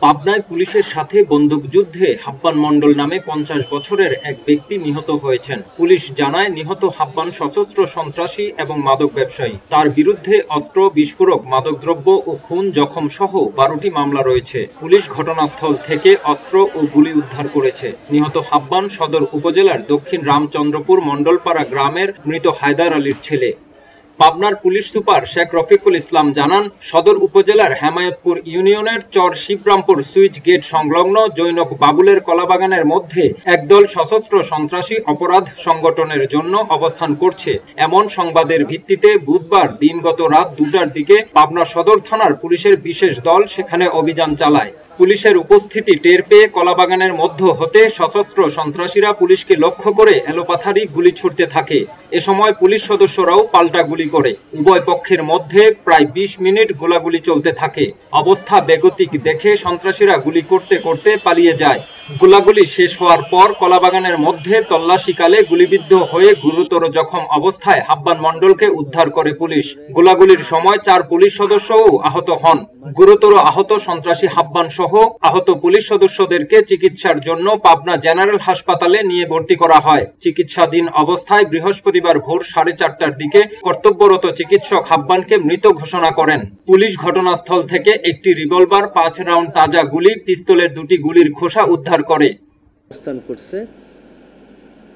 পাবনায় পুলিশের সাথে বন্দুকযুদ্ধে হাব্বান মণ্ডল নামে পঞ্চাশ বছরের এক ব্যক্তি নিহত হয়েছেন। পুলিশ জানায়, নিহত হাব্বান সশস্ত্র সন্ত্রাসী এবং মাদক ব্যবসায়ী। তার বিরুদ্ধে অস্ত্র, বিস্ফোরক, মাদকদ্রব্য ও খুন জখম সহ বারোটি মামলা রয়েছে। পুলিশ ঘটনাস্থল থেকে অস্ত্র ও গুলি উদ্ধার করেছে। নিহত হাব্বান সদর উপজেলার দক্ষিণ রামচন্দ্রপুর মণ্ডলপাড়া গ্রামের মৃত হায়দার আলীর ছেলে। পাবনার পুলিশ সুপার শেখ রফিকুল ইসলাম জানান, সদর উপজেলার হেমায়তপুর ইউনিয়নের চর শিবরামপুর সুইচ গেট সংলগ্ন জৈনক বাবুলের কলাবাগানের মধ্যে একদল সশস্ত্র সন্ত্রাসী অপরাধ সংগঠনের জন্য অবস্থান করছে। এমন সংবাদের ভিত্তিতে বুধবার দিনগত রাত দুটার দিকে পাবনা সদর থানার পুলিশের বিশেষ দল সেখানে অভিযান চালায়। পুলিশের উপস্থিতি টের পেয়ে কলাবাগানের মধ্য হতে সশস্ত্র সন্ত্রাসীরা পুলিশকে লক্ষ্য করে এলোপাথারি গুলি ছুটতে থাকে। এ সময় পুলিশ সদস্যরাও পাল্টা গুলি করে। উভয় পক্ষের মধ্যে প্রায় বিশ মিনিট গোলাগুলি চলতে থাকে। অবস্থা বেগতিক দেখে সন্ত্রাসীরা গুলি করতে করতে পালিয়ে যায়। গোলাগুলি শেষ হওয়ার পর কলাবাগানের মধ্যে তল্লাশিকালে গুলিবিদ্ধ হয়ে গুরুতর জখম অবস্থায় হাব্বান মণ্ডলকে উদ্ধার করে পুলিশ। গোলাগুলির সময় চার পুলিশ সদস্যও আহত হন। গুরুতর আহত সন্ত্রাসী হাব্বান সহ আহত পুলিশ সদস্যদেরকে চিকিৎসার জন্য পাবনা জেনারেল হাসপাতালে নিয়ে ভর্তি করা হয়। চিকিৎসাধীন অবস্থায় বৃহস্পতিবার ভোর সাড়ে চারটার দিকে কর্তব্যরত চিকিৎসক হাব্বানকে মৃত ঘোষণা করেন। পুলিশ ঘটনাস্থল থেকে একটি রিভলভার, পাঁচ রাউন্ড তাজা গুলি, পিস্তলের দুটি গুলির খোসা উদ্ধার করে। অবস্থান করছে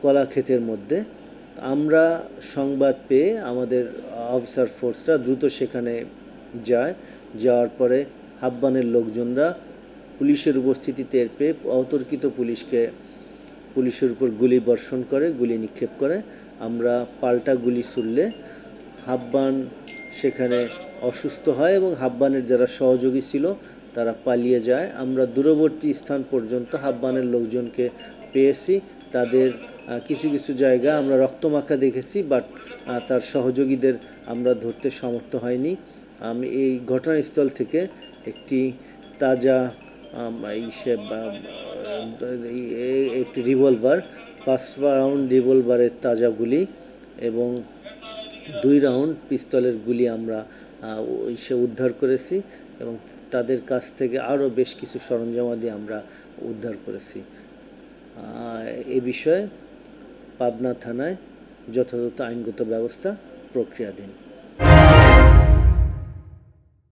কলা ক্ষেতের মধ্যে। আমরা সংবাদ পেয়ে আমাদের অফিসার ফোর্সরা দ্রুত সেখানে যায়। যাওয়ার পরে হাব্বানের লোকজনরা পুলিশের উপস্থিতি টের পেয়ে অতর্কিত পুলিশকে পুলিশের উপর গুলি বর্ষণ করে, গুলি নিক্ষেপ করে। আমরা পাল্টা গুলি ছুড়লে হাব্বান সেখানে অসুস্থ হয় এবং হাব্বানের যারা সহযোগী ছিল তারা পালিয়ে যায়। আমরা দূরবর্তী স্থান পর্যন্ত হাব্বানের লোকজনকে পেয়েছি। তাদের কিছু কিছু জায়গা আমরা রক্তমাখা দেখেছি বাট তার সহযোগীদের আমরা ধরতে সমর্থ হয়নি। আমি এই ঘটনাস্থল থেকে একটি তাজা ইসে একটি রিভলভার পাঁচ রাউন্ড রিভলভারের তাজা গুলি এবং দুই রাউন্ড পিস্তলের গুলি আমরা সে উদ্ধার করেছি এবং তাদের কাছ থেকে আরও বেশ কিছু সরঞ্জামাদি আমরা উদ্ধার করেছি। এ বিষয়ে পাবনা থানায় যথাযথ আইনগত ব্যবস্থা প্রক্রিয়াধীন।